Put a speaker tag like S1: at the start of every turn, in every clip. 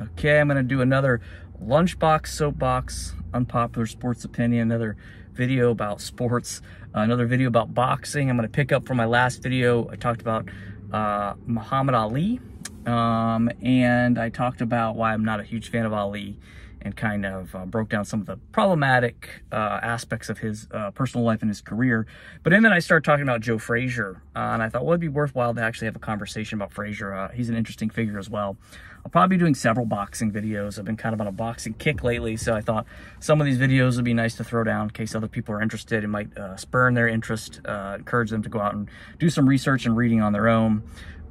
S1: Okay, I'm gonna do another lunchbox soapbox unpopular sports opinion, another video about sports, uh, another video about boxing. I'm gonna pick up from my last video. I talked about uh, Muhammad Ali, um, and I talked about why I'm not a huge fan of Ali and kind of uh, broke down some of the problematic uh, aspects of his uh, personal life and his career. But then I started talking about Joe Frazier, uh, and I thought, well, it'd be worthwhile to actually have a conversation about Frazier. Uh, he's an interesting figure as well. I'll probably be doing several boxing videos. I've been kind of on a boxing kick lately, so I thought some of these videos would be nice to throw down in case other people are interested. It might uh, spur their interest, encourage them to go out and do some research and reading on their own.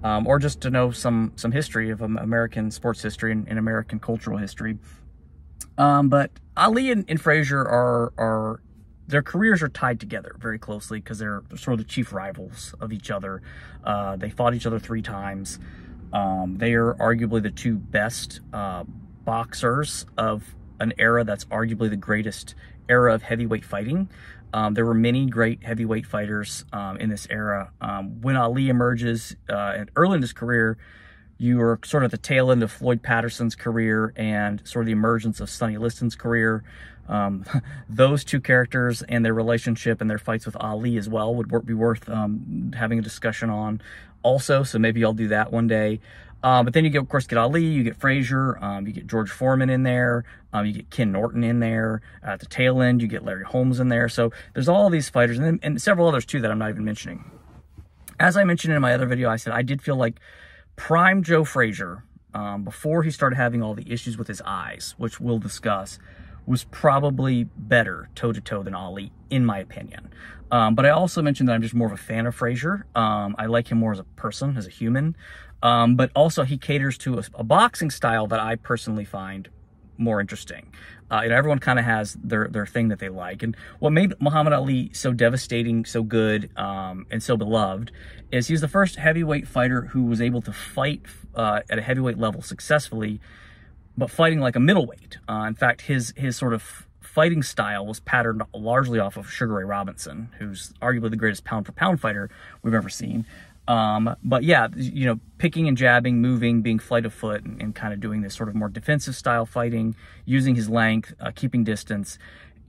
S1: Um, or just to know some some history of American sports history and, and American cultural history. Um, but Ali and, and Frazier are are their careers are tied together very closely because they're, sort of the chief rivals of each other. Uh, they fought each other three times. Um, they are arguably the two best uh, boxers of an era that's arguably the greatest era of heavyweight fighting. Um, there were many great heavyweight fighters um, in this era. Um, when Ali emerges uh, early in his career, you were sort of the tail end of Floyd Patterson's career and sort of the emergence of Sonny Liston's career. Um, those two characters and their relationship and their fights with Ali as well would be worth um, having a discussion on also. So maybe I'll do that one day. Uh, but then you get, of course, get Ali, you get Frazier, um, you get George Foreman in there, um, you get Ken Norton in there. At the tail end, you get Larry Holmes in there. So there's all these fighters and, then, and several others too that I'm not even mentioning. As I mentioned in my other video, I said I did feel like prime Joe Frazier, um, before he started having all the issues with his eyes, which we'll discuss, was probably better toe to toe than Ali, in my opinion. Um, but I also mentioned that I'm just more of a fan of Frazier. Um, I like him more as a person, as a human. Um, but also he caters to a, a, boxing style that I personally find more interesting. Uh, you know, everyone kind of has their their thing that they like, and what made Muhammad Ali so devastating, so good, um, and so beloved is he was the first heavyweight fighter who was able to fight uh, at a heavyweight level successfully, but fighting like a middleweight. Uh, in fact, his his sort of fighting style was patterned largely off of Sugar Ray Robinson, who's arguably the greatest pound for pound fighter we've ever seen. Um, but yeah, you know, picking and jabbing, moving, being flight of foot, and, and, kind of doing this sort of more defensive style fighting, using his length, uh, keeping distance,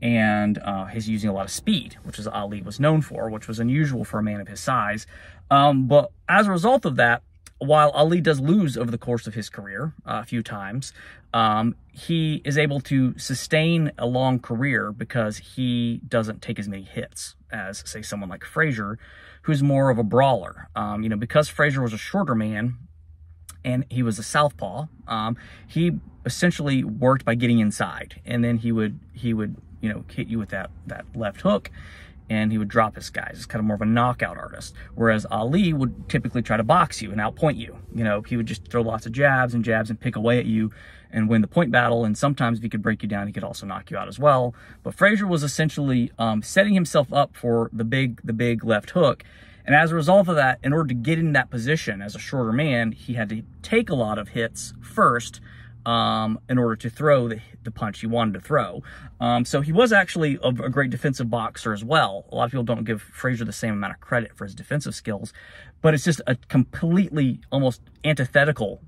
S1: and uh, he's using a lot of speed, which is Ali was known for, which was unusual for a man of his size. Um, but as a result of that, while Ali does lose over the course of his career uh, a few times, um, he is able to sustain a long career because he doesn't take as many hits as, say, someone like Frazier, who's more of a brawler. Um, you know, because Frazier was a shorter man and he was a southpaw, um, he essentially worked by getting inside, and then he would he would you know hit you with that that left hook, and he would drop his guys. It's kind of more of a knockout artist. Whereas Ali would typically try to box you and outpoint you. You know, he would just throw lots of jabs and jabs and pick away at you and win the point battle. And sometimes if he could break you down, he could also knock you out as well. But Frazier was essentially um, setting himself up for the big, the big left hook. And as a result of that, in order to get in that position as a shorter man, he had to take a lot of hits first um, in order to throw the, the punch he wanted to throw. Um, so he was actually a, a, great defensive boxer as well. A lot of people don't give Frazier the same amount of credit for his defensive skills, but it's just a completely almost antithetical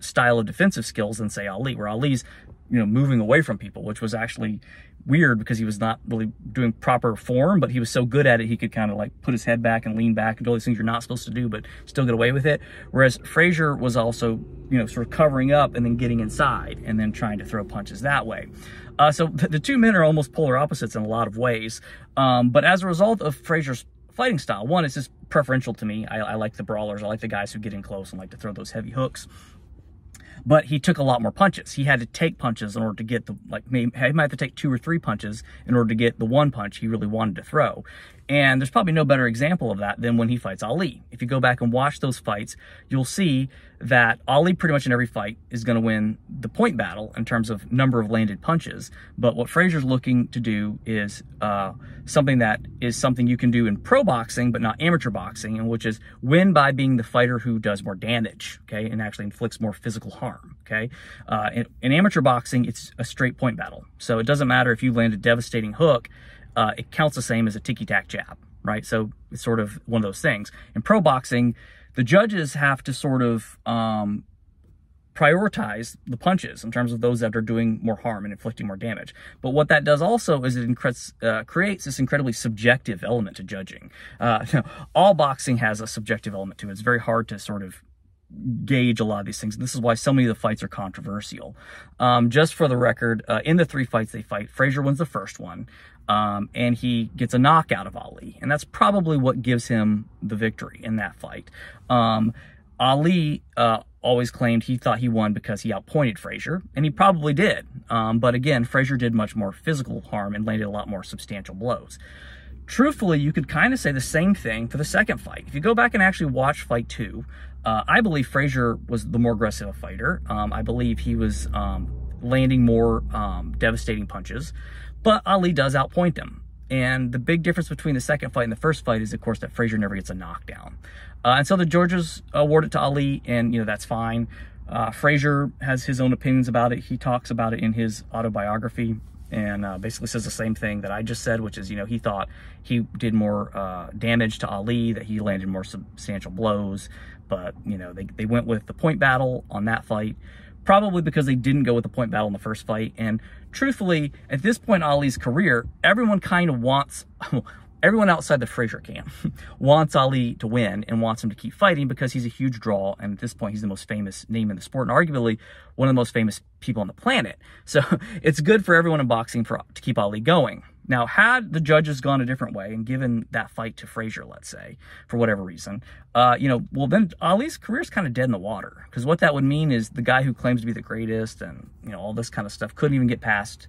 S1: style of defensive skills than say Ali, where Ali's you know moving away from people, which was actually weird because he was not really doing proper form, but he was so good at it he could kind of like put his head back and lean back and do all these things you're not supposed to do, but still get away with it. Whereas Frazier was also you know sort of covering up and then getting inside and then trying to throw punches that way. Uh, so the, the, two men are almost polar opposites in a lot of ways. Um, but as a result of Frazier's fighting style, one, it's just preferential to me. I, I like the brawlers. I like the guys who get in close and like to throw those heavy hooks but he took a lot more punches. He had to take punches in order to get the, like, he might have to take two or three punches in order to get the one punch he really wanted to throw. And there's probably no better example of that than when he fights Ali. If you go back and watch those fights, you'll see that Ali pretty much in every fight is going to win the point battle in terms of number of landed punches. But what Frazier's looking to do is uh, something that is something you can do in pro boxing, but not amateur boxing, and which is win by being the fighter who does more damage, okay, and actually inflicts more physical harm, okay. Uh, in, in amateur boxing, it's a straight point battle, so it doesn't matter if you land a devastating hook uh, it counts the same as a ticky-tack jab, right? So it's sort of one of those things. In pro boxing, the judges have to sort of um, prioritize the punches in terms of those that are doing more harm and inflicting more damage. But what that does also is it uh, creates this incredibly subjective element to judging. Uh, all boxing has a subjective element to it. It's very hard to sort of gauge a lot of these things. And this is why so many of the fights are controversial. Um, just for the record, uh, in the three fights they fight, Frazier wins the first one, um, and he gets a knockout of Ali. And that's probably what gives him the victory in that fight. Um, Ali uh, always claimed he thought he won because he outpointed Frazier, and he probably did. Um, but again, Frazier did much more physical harm and landed a lot more substantial blows. Truthfully, you could kind of say the same thing for the second fight. If you go back and actually watch fight two, uh, I believe Frazier was the more aggressive fighter. Um, I believe he was um, landing more um, devastating punches, but Ali does outpoint him. And the big difference between the second fight and the first fight is, of course, that Frazier never gets a knockdown. Uh, and so the Georges award it to Ali, and, you know, that's fine. Uh, Frazier has his own opinions about it. He talks about it in his autobiography and uh, basically says the same thing that I just said, which is, you know, he thought he did more uh, damage to Ali, that he landed more substantial blows. But, you know, they, they went with the point battle on that fight, probably because they didn't go with the point battle in the first fight. And truthfully, at this point in Ali's career, everyone kind of wants, everyone outside the Frazier camp wants Ali to win and wants him to keep fighting because he's a huge draw. And at this point, he's the most famous name in the sport and arguably one of the most famous people on the planet. So it's good for everyone in boxing for, to keep Ali going. Now, had the judges gone a different way and given that fight to Frazier, let's say, for whatever reason, uh, you know, well, then Ali's career is kind of dead in the water. Because what that would mean is the guy who claims to be the greatest and, you know, all this kind of stuff couldn't even get past,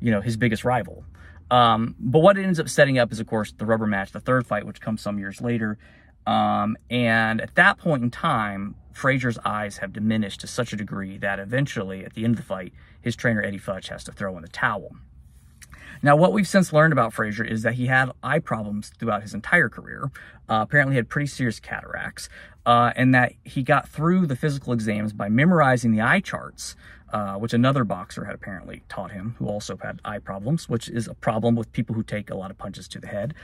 S1: you know, his biggest rival. Um, but what it ends up setting up is, of course, the rubber match, the third fight, which comes some years later. Um, and at that point in time, Frazier's eyes have diminished to such a degree that eventually, at the end of the fight, his trainer, Eddie Futch, has to throw in the towel. Now, what we've since learned about Frazier is that he had eye problems throughout his entire career. Uh, apparently, had pretty serious cataracts, uh, and that he got through the physical exams by memorizing the eye charts uh, which another boxer had apparently taught him, who also had eye problems, which is a problem with people who take a lot of punches to the head,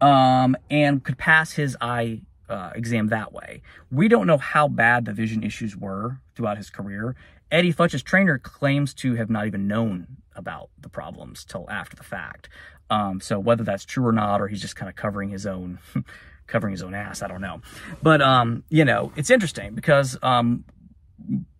S1: um, and could pass his eye uh, exam that way. We don't know how bad the vision issues were throughout his career. Eddie Futch's trainer claims to have not even known about the problems till after the fact. Um, so whether that's true or not, or he's just kind of covering his own, covering his own ass, I don't know. But um, you know, it's interesting because um,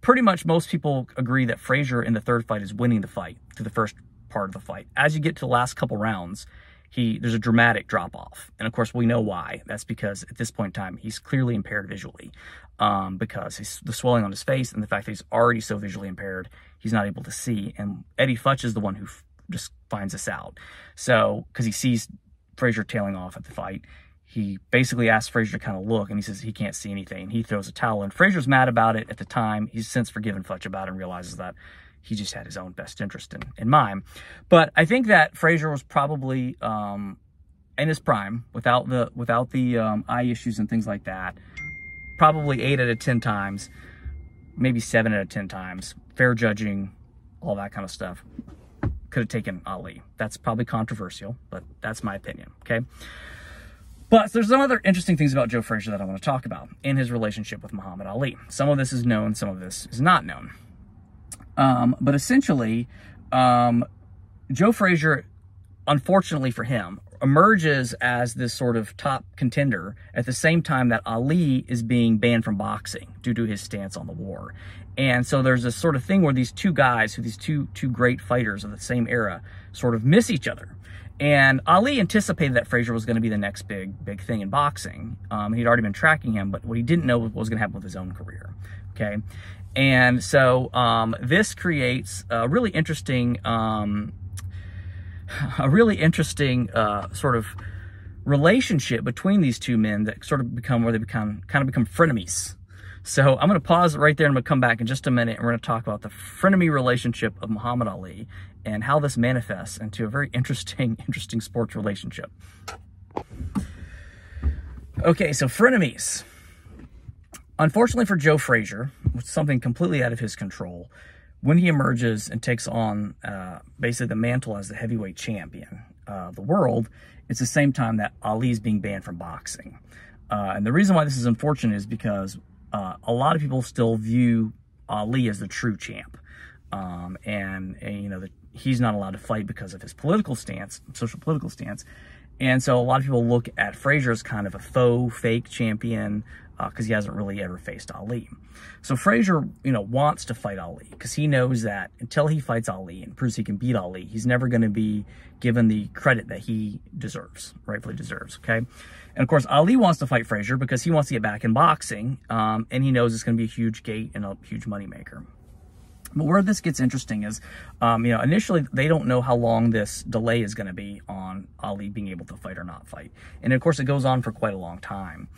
S1: pretty much most people agree that Frazier in the third fight is winning the fight to the first part of the fight. As you get to the last couple rounds, he there's a dramatic drop off, and of course we know why. That's because at this point in time he's clearly impaired visually, um, because he's the swelling on his face and the fact that he's already so visually impaired, he's not able to see. And Eddie Futch is the one who just finds this out. So because he sees Frazier tailing off at the fight, he basically asks Frazier to kind of look, and he says he can't see anything. He throws a towel, and Frazier's mad about it at the time. He's since forgiven Futch about it and realizes that he just had his own best interest in, in mind. But I think that Frazier was probably um, in his prime, without the without the um, eye issues and things like that, probably eight out of ten times, maybe seven out of ten times, fair judging, all that kind of stuff. Could have taken Ali. That's probably controversial, but that's my opinion. Okay. But there's some other interesting things about Joe Frazier that I want to talk about in his relationship with Muhammad Ali. Some of this is known, some of this is not known. Um, but essentially, um, Joe Frazier, unfortunately for him, emerges as this sort of top contender at the same time that Ali is being banned from boxing due to his stance on the war. And so there's this sort of thing where these two guys, who these two two great fighters of the same era, sort of miss each other. And Ali anticipated that Frazier was going to be the next big, big thing in boxing. Um, he'd already been tracking him, but what he didn't know was what was going to happen with his own career. Okay. And so um, this creates a really interesting, um, a really interesting uh, sort of relationship between these two men that sort of become where they become kind of become frenemies. So I'm going to pause right there and I'm going to come back in just a minute and we're going to talk about the frenemy relationship of Muhammad Ali and how this manifests into a very interesting, interesting sports relationship. Okay, so frenemies. Unfortunately for Joe Frazier, something completely out of his control, when he emerges and takes on uh, basically the mantle as the heavyweight champion of the world, it's the same time that Ali is being banned from boxing. Uh, and the reason why this is unfortunate is because uh, a lot of people still view Ali as the true champ. Um, and, and, you know, the, he's not allowed to fight because of his political stance, social political stance. And so a lot of people look at Frazier as kind of a faux, fake champion because uh, he hasn't really ever faced Ali. So Frazier, you know, wants to fight Ali because he knows that until he fights Ali and proves he can beat Ali, he's never going to be given the credit that he deserves, rightfully deserves, okay? And of course, Ali wants to fight Frazier because he wants to get back in boxing, um, and he knows it's going to be a huge gate and a huge moneymaker. But where this gets interesting is, um, you know, initially they don't know how long this delay is going to be on Ali being able to fight or not fight. And of course, it goes on for quite a long time.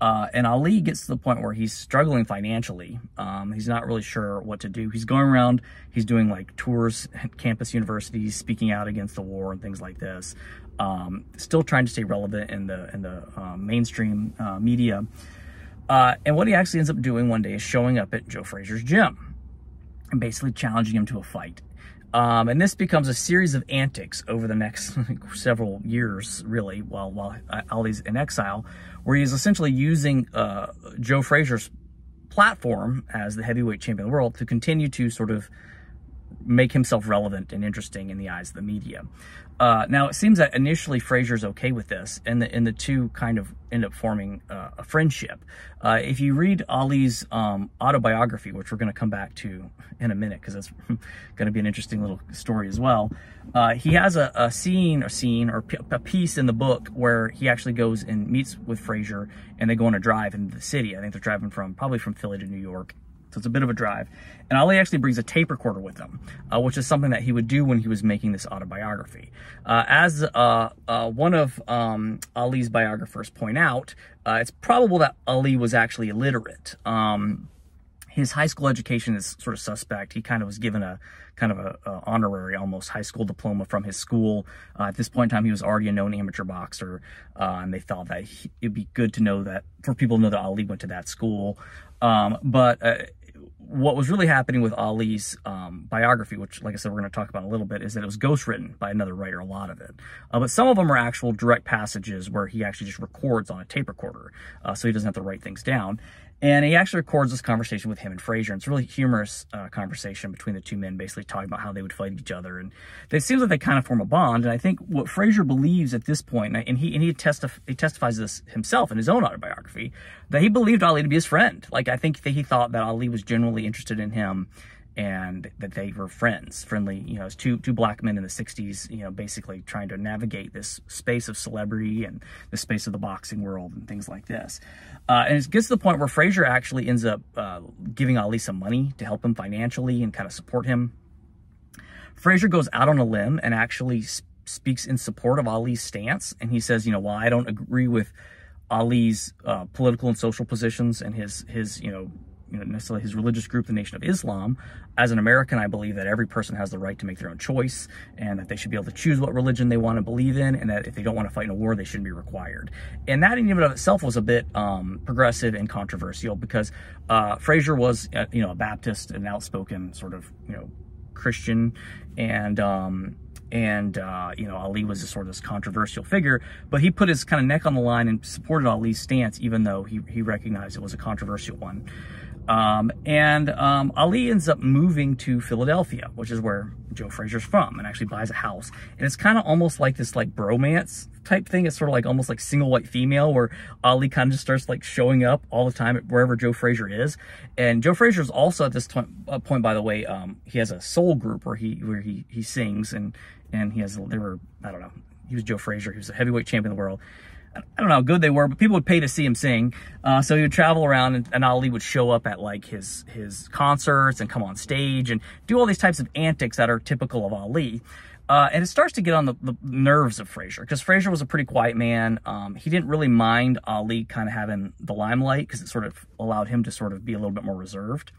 S1: Uh, and Ali gets to the point where he's struggling financially. Um, he's not really sure what to do. He's going around, he's doing like tours at campus universities, speaking out against the war and things like this. Um, still trying to stay relevant in the in the uh, mainstream uh, media. Uh, and what he actually ends up doing one day is showing up at Joe Frazier's gym and basically challenging him to a fight. Um, and this becomes a series of antics over the next several years, really, while, while Ali's in exile, where he's essentially using uh, Joe Frazier's platform as the heavyweight champion of the world to continue to sort of make himself relevant and interesting in the eyes of the media. Uh, now, it seems that initially Frazier's okay with this, and the, and the two kind of end up forming uh, a friendship. Uh, if you read Ali's um, autobiography, which we're going to come back to in a minute, because that's going to be an interesting little story as well, uh, he has a, a, scene, a scene, or a piece in the book where he actually goes and meets with Frazier, and they go on a drive into the city. I think they're driving from, probably from Philly to New York, so it's a bit of a drive. And Ali actually brings a tape recorder with him, uh, which is something that he would do when he was making this autobiography. Uh, as uh, uh one of um, Ali's biographers point out, uh, it's probable that Ali was actually illiterate. Um, his high school education is sort of suspect. He kind of was given a kind of a, a honorary, almost high school diploma from his school. Uh, at this point in time, he was already a known amateur boxer, uh, and they thought that he, it'd be good to know that for people to know that Ali went to that school. Um, but uh, what was really happening with Ali's um, biography, which, like I said, we're going to talk about a little bit, is that it was ghostwritten by another writer, a lot of it. Uh, but some of them are actual direct passages where he actually just records on a tape recorder, uh, so he doesn't have to write things down. And he actually records this conversation with him and Frazier. And it's a really humorous uh, conversation between the two men, basically talking about how they would fight each other. And it seems like they kind of form a bond. And I think what Frazier believes at this point, and he and he, testif- he testifies this himself in his own autobiography, that he believed Ali to be his friend. Like I think that he thought that Ali was genuinely interested in him and that they were friends, friendly, you know, as two two black men in the 60s, you know, basically trying to navigate this space of celebrity and the space of the boxing world and things like this. Uh, and it gets to the point where Frazier actually ends up uh, giving Ali some money to help him financially and kind of support him. Frazier goes out on a limb and actually speaks in support of Ali's stance. And he says, you know, while I don't agree with Ali's uh, political and social positions and his, his, you know, you know, necessarily his religious group, the Nation of Islam. As an American, I believe that every person has the right to make their own choice and that they should be able to choose what religion they want to believe in and that if they don't want to fight in a war, they shouldn't be required. And that in and of itself was a bit um, progressive and controversial because uh, Frazier was, uh, you know, a Baptist, an outspoken sort of, you know, Christian and, um, and uh, you know Ali was a sort of this controversial figure, but he put his kind of neck on the line and supported Ali's stance, even though he he recognized it was a controversial one. Um, and um, Ali ends up moving to Philadelphia, which is where Joe Frazier's from, and actually buys a house. And it's kind of almost like this like bromance type thing. It's sort of like almost like single white female, where Ali kind of just starts like showing up all the time wherever Joe Frazier is. And Joe Frazier is also at this uh, point, by the way, um, he has a soul group where he where he he sings and and he has there were I don't know he was Joe Frazier. He was a heavyweight champion of the world. I don't know how good they were, but people would pay to see him sing. Uh, so he would travel around and, and, Ali would show up at like his, his concerts and come on stage and do all these types of antics that are typical of Ali. Uh, and it starts to get on the, the nerves of Frazier because Frazier was a pretty quiet man. Um, he didn't really mind Ali kind of having the limelight because it sort of allowed him to sort of be a little bit more reserved.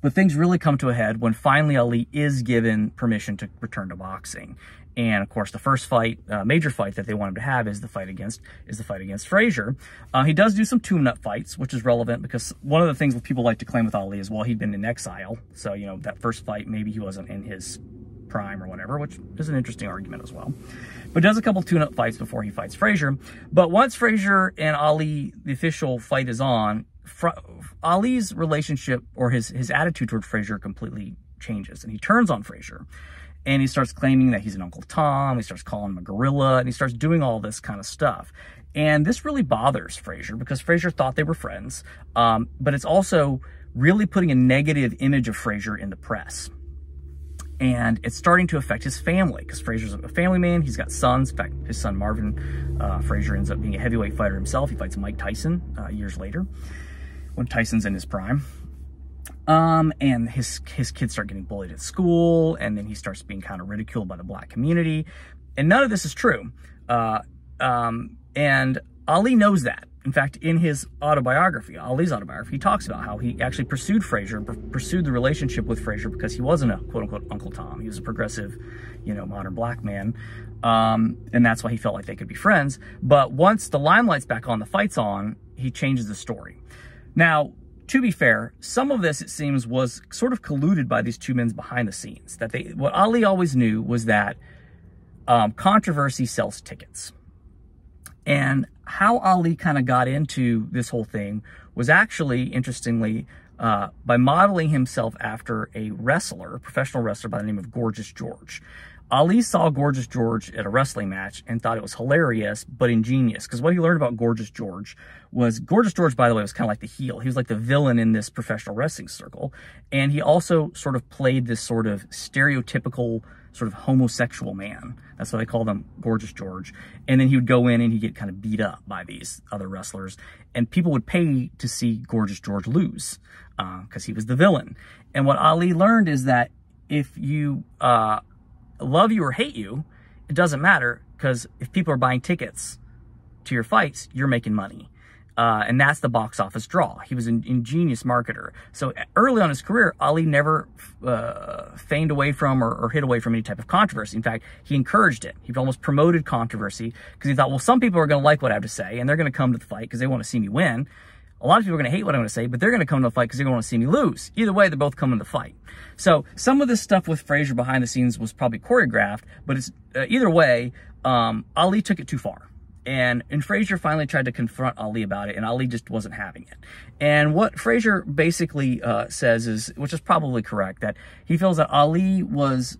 S1: But things really come to a head when finally Ali is given permission to return to boxing. And of course, the first fight, uh, major fight that they want him to have is the fight against is the fight against Frazier. Uh, he does do some tune-up fights, which is relevant because one of the things that people like to claim with Ali is, well, he'd been in exile. So, you know, that first fight, maybe he wasn't in his prime or whatever, which is an interesting argument as well. But does a couple tune-up fights before he fights Frazier. But once Frazier and Ali, the official fight is on, Ali's relationship or his, his attitude toward Frazier completely changes and he turns on Frazier and he starts claiming that he's an Uncle Tom. He starts calling him a gorilla and he starts doing all this kind of stuff. And this really bothers Frazier because Frazier thought they were friends. Um, but it's also really putting a negative image of Frazier in the press. And it's starting to affect his family because Frazier's a family man. He's got sons. In fact, his son Marvin uh, Frazier ends up being a heavyweight fighter himself. He fights Mike Tyson uh, years later when Tyson's in his prime. Um, and his his kids start getting bullied at school, and then he starts being kind of ridiculed by the black community. And none of this is true. Uh, um, and Ali knows that. In fact, in his autobiography, Ali's autobiography, he talks about how he actually pursued Frazier, pursued the relationship with Frazier because he wasn't a quote unquote Uncle Tom. He was a progressive, you know, modern black man. Um, and that's why he felt like they could be friends. But once the limelight's back on, the fight's on, he changes the story. Now, to be fair, some of this, it seems, was sort of colluded by these two men behind the scenes. That they, what Ali always knew was that um, controversy sells tickets. And how Ali kind of got into this whole thing was actually, interestingly, uh, by modeling himself after a wrestler, a professional wrestler by the name of Gorgeous George. Ali saw Gorgeous George at a wrestling match and thought it was hilarious, but ingenious. Because what he learned about Gorgeous George was Gorgeous George, by the way, was kind of like the heel. He was like the villain in this professional wrestling circle. And he also sort of played this sort of stereotypical sort of homosexual man. That's why they call them Gorgeous George. And then he would go in and he'd get kind of beat up by these other wrestlers. And people would pay to see Gorgeous George lose because uh, he was the villain. And what Ali learned is that if you uh, love you or hate you, it doesn't matter because if people are buying tickets to your fights, you're making money. Uh, and that's the box office draw. He was an ingenious marketer. So early on his career, Ali never uh, feigned away from or, or hid away from any type of controversy. In fact, he encouraged it. He almost promoted controversy because he thought, well, some people are going to like what I have to say and they're going to come to the fight because they want to see me win. A lot of people are going to hate what I'm going to say, but they're going to come to the fight because they're going to see me lose. Either way, they're both coming to the fight. So some of this stuff with Frazier behind the scenes was probably choreographed, but it's uh, either way, um, Ali took it too far. And, and Frazier finally tried to confront Ali about it, and Ali just wasn't having it. And what Frazier basically uh, says is, which is probably correct, that he feels that Ali was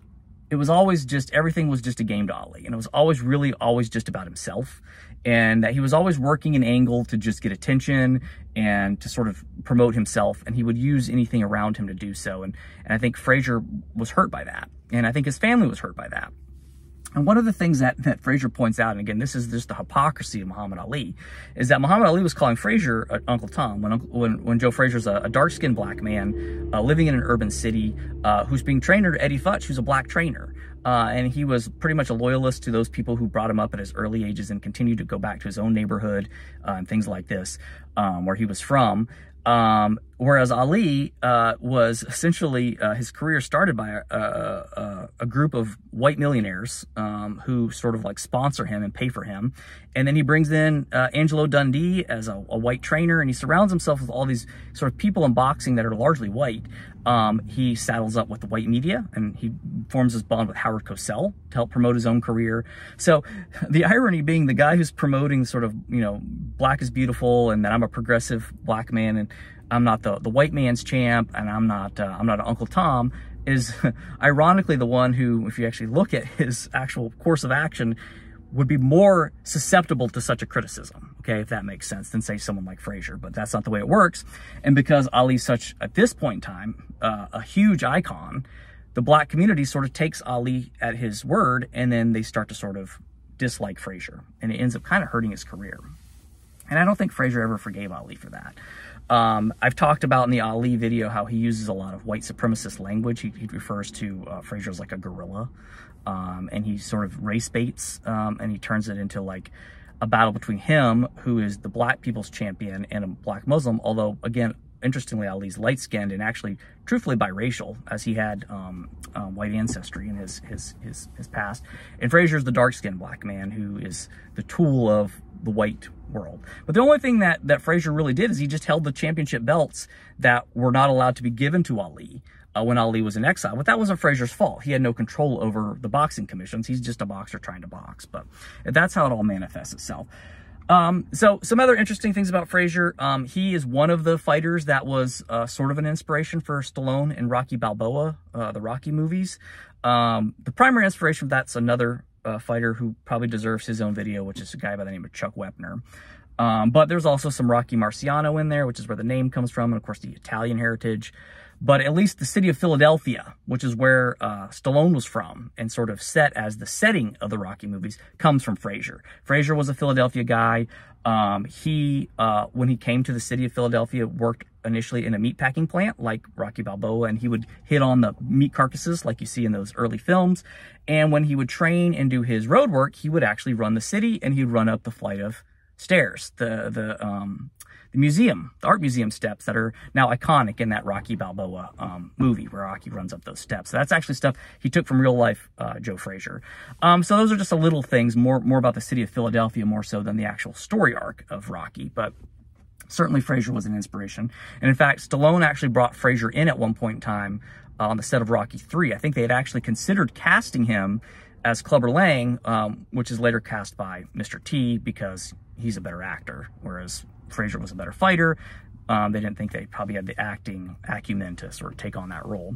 S1: it was always just everything was just a game to Ali, and it was always really always just about himself and that he was always working an angle to just get attention and to sort of promote himself and he would use anything around him to do so. And, and i think frazier was hurt by that. And i think his family was hurt by that. And one of the things that, that Frazier points out, and again, this is just the hypocrisy of Muhammad Ali, is that Muhammad Ali was calling Frazier uh, Uncle Tom when, when, when Joe Frazier's a, a dark-skinned black man uh, living in an urban city uh, who's being trained under Eddie Futch, who's a black trainer. Uh, and he was pretty much a loyalist to those people who brought him up at his early ages and continued to go back to his own neighborhood uh, and things like this, um, where he was from. Um, whereas Ali uh, was essentially, uh, his career started by a, a, a group of white millionaires um, who sort of like sponsor him and pay for him. And then he brings in uh, Angelo Dundee as a, a, white trainer and he surrounds himself with all these sort of people in boxing that are largely white. Um, he saddles up with the white media and he forms his bond with Howard Cosell to help promote his own career. So the irony being the guy who's promoting sort of, you know, black is beautiful and that I'm a progressive black man and I'm not the, the white man's champ and I'm not, uh, I'm not Uncle Tom is ironically the one who, if you actually look at his actual course of action, would be more susceptible to such a criticism, okay, if that makes sense, than say someone like Frazier. But that's not the way it works. And because Ali's such, at this point in time, uh, a huge icon, the black community sort of takes Ali at his word and then they start to sort of dislike Frazier. And it ends up kind of hurting his career. And I don't think Frazier ever forgave Ali for that. Um, I've talked about in the Ali video how he uses a lot of white supremacist language. He, he refers to uh, Frazier as like a gorilla. Um, and he sort of race baits um, and he turns it into like a battle between him, who is the black people's champion, and a black Muslim. Although, again, interestingly, Ali's light skinned and actually truthfully biracial, as he had um, um, white ancestry in his, his, his, his past. And Frazier's the dark skinned black man who is the tool of the white world. But the only thing that, that Frazier really did is he just held the championship belts that were not allowed to be given to Ali uh, when Ali was in exile. But that wasn't Frazier's fault. He had no control over the boxing commissions. He's just a boxer trying to box. But that's how it all manifests itself. Um, so some other interesting things about Frazier. Um, he is one of the fighters that was uh, sort of an inspiration for Stallone in Rocky Balboa, uh, the Rocky movies. Um, the primary inspiration for that's another uh, fighter who probably deserves his own video, which is a guy by the name of Chuck Wepner. Um, but there's also some Rocky Marciano in there, which is where the name comes from, and of course the Italian heritage but at least the city of Philadelphia, which is where uh, Stallone was from and sort of set as the setting of the Rocky movies, comes from Frazier. Frazier was a Philadelphia guy. Um, he, uh, when he came to the city of Philadelphia, worked initially in a meat packing plant like Rocky Balboa, and he would hit on the meat carcasses like you see in those early films. And when he would train and do his road work, he would actually run the city and he'd run up the flight of stairs, the the um, the museum, the art museum steps that are now iconic in that Rocky Balboa um, movie where Rocky runs up those steps. So that's actually stuff he took from real life uh, Joe Frazier. Um, so those are just a little things, more more about the city of Philadelphia more so than the actual story arc of Rocky, but certainly Frazier was an inspiration. And in fact, Stallone actually brought Frazier in at one point in time uh, on the set of Rocky 3. I think they had actually considered casting him as Clubber Lang, um, which is later cast by Mr. T because he's a better actor, whereas Frazier was a better fighter. Um, they didn't think they probably had the acting acumen to sort of take on that role.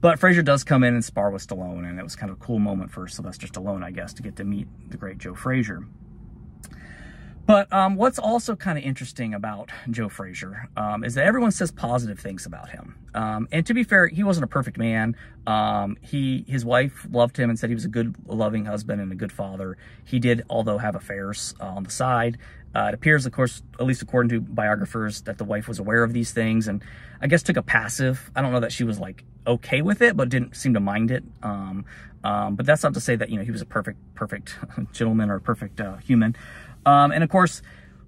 S1: But Frazier does come in and spar with Stallone, and it was kind of a cool moment for Sylvester Stallone, I guess, to get to meet the great Joe Frazier. But um, what's also kind of interesting about Joe Frazier um, is that everyone says positive things about him. Um, and to be fair, he wasn't a perfect man. Um, he his wife loved him and said he was a good, loving husband and a good father. He did, although, have affairs uh, on the side. Uh, it appears, of course, at least according to biographers, that the wife was aware of these things and I guess took a passive. I don't know that she was like okay with it, but didn't seem to mind it. Um, um, but that's not to say that, you know, he was a perfect, perfect gentleman or a perfect uh, human. Um, and of course,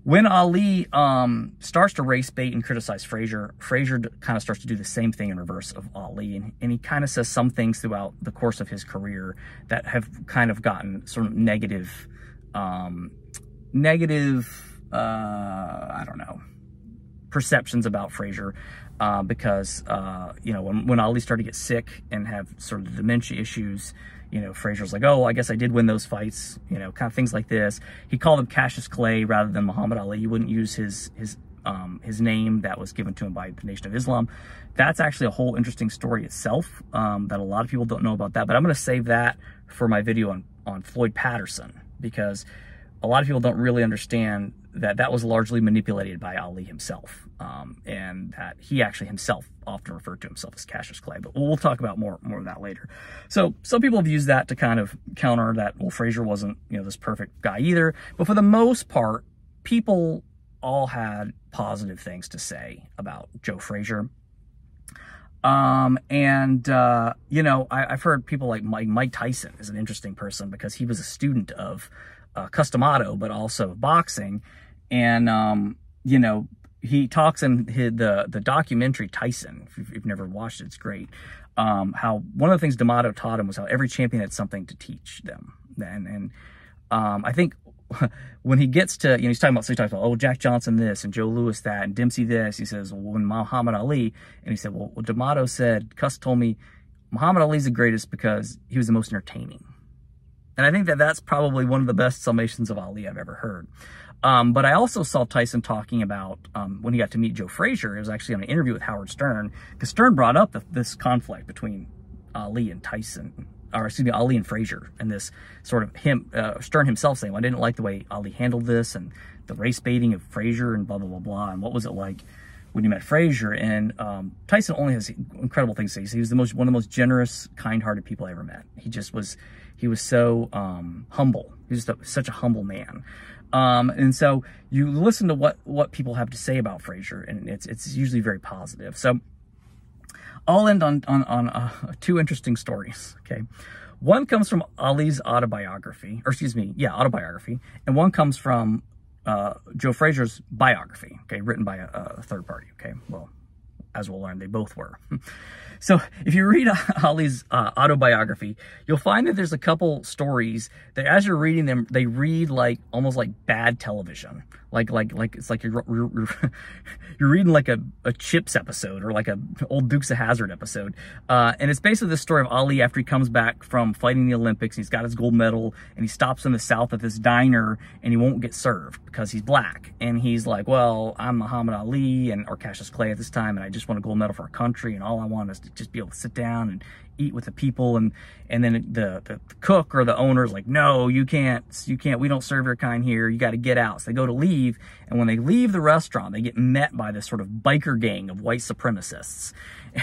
S1: when Ali um, starts to race bait and criticize Frazier, Frazier kind of starts to do the same thing in reverse of Ali. And, and, he kind of says some things throughout the course of his career that have kind of gotten sort of negative um, negative, uh, I don't know, perceptions about Frazier. Uh, because, uh, you know, when, when Ali started to get sick and have sort of dementia issues, you know, Frazier's like, oh, I guess I did win those fights, you know, kind of things like this. He called him Cassius Clay rather than Muhammad Ali. He wouldn't use his, his, um, his name that was given to him by the Nation of Islam. That's actually a whole interesting story itself um, that a lot of people don't know about that, but I'm going to save that for my video on, on Floyd Patterson because a lot of people don't really understand that that was largely manipulated by Ali himself, um, and that he actually himself often referred to himself as Cassius Clay. But we'll talk about more more of that later. So some people have used that to kind of counter that. Well, Frazier wasn't you know this perfect guy either, but for the most part, people all had positive things to say about Joe Frazier. Um, and, uh, you know, I, have heard people like Mike, Mike Tyson is an interesting person because he was a student of uh, Cus D'Amato, but also boxing. And, um, you know, he talks in his, the, the documentary Tyson, if you've, never watched it, it's great. Um, how one of the things D'Amato taught him was how every champion had something to teach them. And, and um, I think when he gets to, you know, he's talking about, so he talks about, oh, Jack Johnson this and Joe Louis that and Dempsey this. He says, well, when Muhammad Ali, and he said, well, well D'Amato said, Cus told me Muhammad Ali's the greatest because he was the most entertaining. And I think that that's probably one of the best summations of Ali I've ever heard. Um, but I also saw Tyson talking about um, when he got to meet Joe Frazier. It was actually on an interview with Howard Stern because Stern brought up the, this conflict between Ali and Tyson, or excuse me, Ali and Frazier, and this sort of him uh, Stern himself saying, well, "I didn't like the way Ali handled this and the race baiting of Frazier and blah blah blah blah." And what was it like when you met Frazier? And um, Tyson only has incredible things to say. He was the most one of the most generous, kind-hearted people I ever met. He just was he was so um, humble. He was just a, such a humble man. Um, and so you listen to what, what people have to say about Frazier, and it's, it's usually very positive. So I'll end on, on, on uh, two interesting stories, okay? One comes from Ali's autobiography, or excuse me, yeah, autobiography, and one comes from uh, Joe Frazier's biography, okay, written by a, a third party, okay? Well, as we'll learn, they both were. so if you read Ali's uh, autobiography, you'll find that there's a couple stories that as you're reading them, they read like almost like bad television. Like like like it's like you're you're, you're reading like a, a CHiPs episode or like a old Dukes of Hazzard episode. Uh, and it's basically the story of ali after he comes back from fighting the olympics and he's got his gold medal and he stops in the south at this diner and he won't get served because he's black. And he's like well i'm muhammad ali and or cassius clay at this time and i just won a gold medal for our country and all i want is to just be able to sit down and eat with the people and and then the, the, the cook or the owner's like no you can't you can't we don't serve your kind here. You got to get out. So they go to leave and when they leave the restaurant they get met by this sort of biker gang of white supremacists.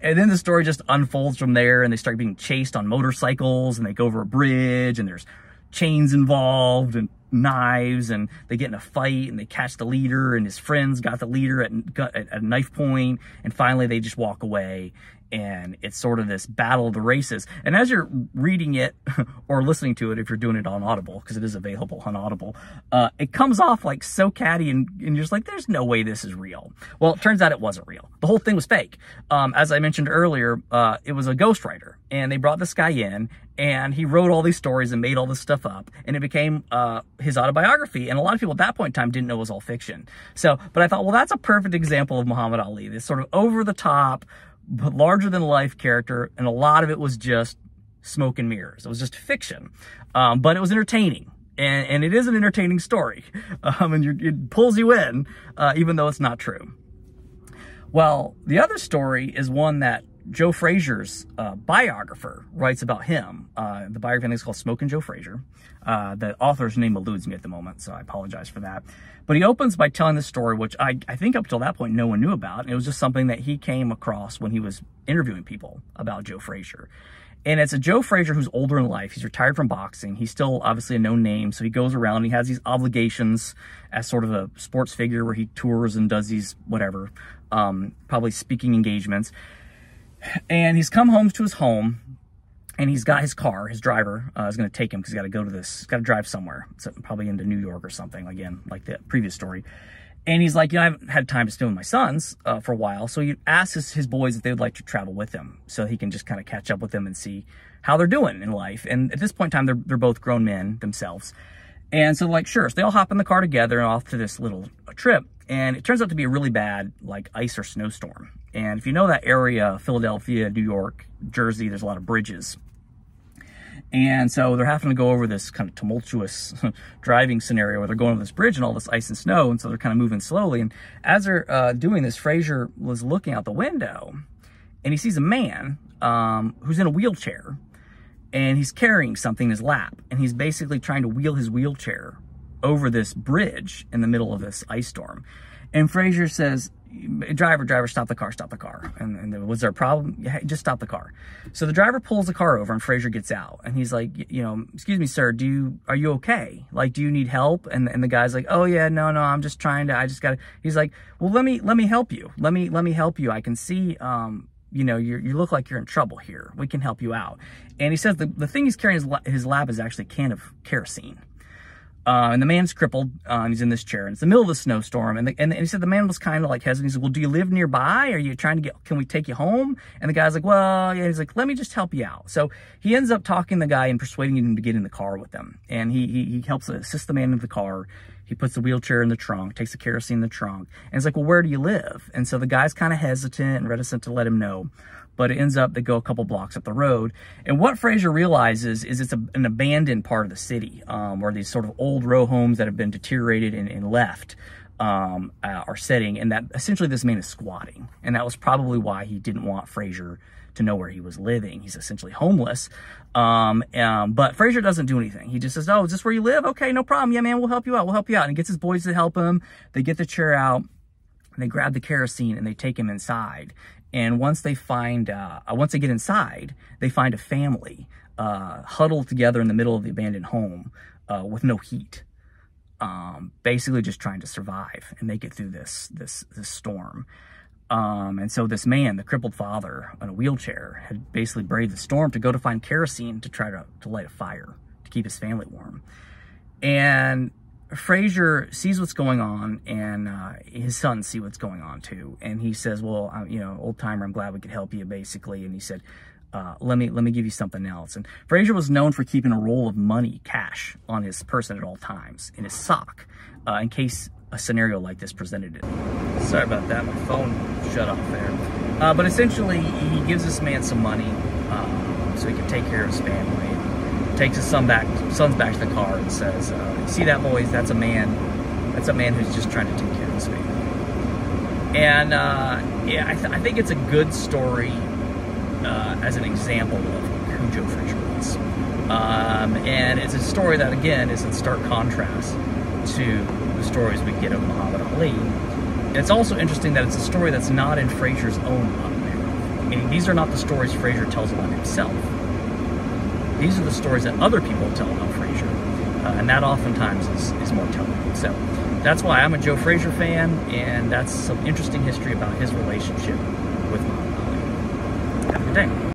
S1: And then the story just unfolds from there and they start being chased on motorcycles and they go over a bridge and there's chains involved and knives and they get in a fight and they catch the leader and his friends got the leader at, at, at knife point and finally they just walk away and it's sort of this battle of the races. And as you're reading it or listening to it, if you're doing it on Audible, because it is available on Audible, uh, it comes off like so catty and, and, you're just like, there's no way this is real. Well, it turns out it wasn't real. The whole thing was fake. Um, as I mentioned earlier, uh, it was a ghostwriter and they brought this guy in and he wrote all these stories and made all this stuff up and it became uh, his autobiography and a lot of people at that point in time didn't know it was all fiction so but i thought well that's a perfect example of muhammad ali this sort of over the top larger than life character, and a lot of it was just smoke and mirrors. It was just fiction, um, but it was entertaining. And, and, it is an entertaining story, um, and it pulls you in, uh, even though it's not true. Well, the other story is one that Joe Frazier's uh, biographer writes about him. Uh, the biography is called Smokin' Joe Frazier. Uh, the author's name eludes me at the moment, so I apologize for that. But he opens by telling this story, which I, I think up till that point no one knew about. And it was just something that he came across when he was interviewing people about Joe Frazier. And it's a Joe Frazier who's older in life. He's retired from boxing. He's still obviously a known name. So he goes around and he has these obligations as sort of a sports figure where he tours and does these whatever, um, probably speaking engagements. And he's come home to his home and he's got his car. His driver uh, is going to take him because he's got to go to this, he's got to drive somewhere, so probably into New York or something, again, like the previous story. And he's like, you know, I haven't had time to spend with my sons uh, for a while. So he asks his, his boys if they would like to travel with him so he can just kind of catch up with them and see how they're doing in life. And at this point in time, they're, they're both grown men themselves. And so like, sure. So they all hop in the car together and off to this little trip. And it turns out to be a really bad, like, ice or snowstorm. And if you know that area, Philadelphia, New York, Jersey, there's a lot of bridges. And so they're having to go over this kind of tumultuous driving scenario where they're going over this bridge and all this ice and snow. And so they're kind of moving slowly. And as they're uh, doing this, Frazier was looking out the window and he sees a man um, who's in a wheelchair and he's carrying something in his lap. And he's basically trying to wheel his wheelchair over this bridge in the middle of this ice storm. And Frazier says, driver, driver, stop the car, stop the car. And, and was there a problem? Yeah, just stop the car. So the driver pulls the car over and Frazier gets out and he's like, you know, excuse me, sir, do you, are you okay? Like, do you need help? And, and the guy's like, oh yeah, no, no, I'm just trying to, I just gotta, he's like, well, let me, let me help you. Let me, let me help you. I can see, um, you know, you you look like you're in trouble here. We can help you out. And he says the, the thing he's carrying his, his lab is actually a can of kerosene. Uh, and the man's crippled, uh, he's in this chair. And it's the middle of the snowstorm. And, the, and, and he said the man was kind of like hesitant. He said, well, do you live nearby? Are you trying to get, can we take you home? And the guy's like, well, yeah. He's like, let me just help you out. So he ends up talking the guy and persuading him to get in the car with them. And he, he, he helps assist the man into the car. He puts the wheelchair in the trunk, takes the kerosene in the trunk. And he's like, well, where do you live? And so the guy's kind of hesitant and reticent to let him know but it ends up they go a couple blocks up the road. And what Frazier realizes is it's a, an abandoned part of the city um, where these sort of old row homes that have been deteriorated and, and left um, uh, are sitting, and that essentially this man is squatting. And that was probably why he didn't want Frazier to know where he was living. He's essentially homeless. Um, um, but Frazier doesn't do anything. He just says, oh, is this where you live? Okay, no problem. Yeah, man, we'll help you out. We'll help you out. And he gets his boys to help him. They get the chair out. And they grab the kerosene and they take him inside. And once they find, uh, once they get inside, they find a family uh, huddled together in the middle of the abandoned home uh, with no heat, um, basically just trying to survive and make it through this this this storm. Um, and so this man, the crippled father in a wheelchair, had basically braved the storm to go to find kerosene to try to, to light a fire to keep his family warm. And Frazier sees what's going on, and uh, his sons see what's going on too. And he says, "Well, uh, you know, old timer, I'm glad we could help you." Basically, and he said, uh, "Let me let me give you something else." And Frazier was known for keeping a roll of money, cash, on his person at all times in his sock, uh, in case a scenario like this presented it. Sorry about that, my phone shut off there. Uh, but essentially, he gives this man some money uh, so he can take care of his family takes his son back, son's back to the car and says, uh, "See that, boys? That's a man. That's a man who's just trying to take care of his family." And uh, yeah, I, th I, think it's a good story uh, as an example of who Joe Frazier was. Um, and it's a story that, again, is in stark contrast to the stories we get of Muhammad Ali. And it's also interesting that it's a story that's not in Frazier's own autobiography. Meaning, these are not the stories Frazier tells about himself these are the stories that other people tell about Frazier, uh, and that oftentimes is, is more telling. So that's why I'm a Joe Frazier fan, and that's some interesting history about his relationship with Muhammad Ali. Have a good day.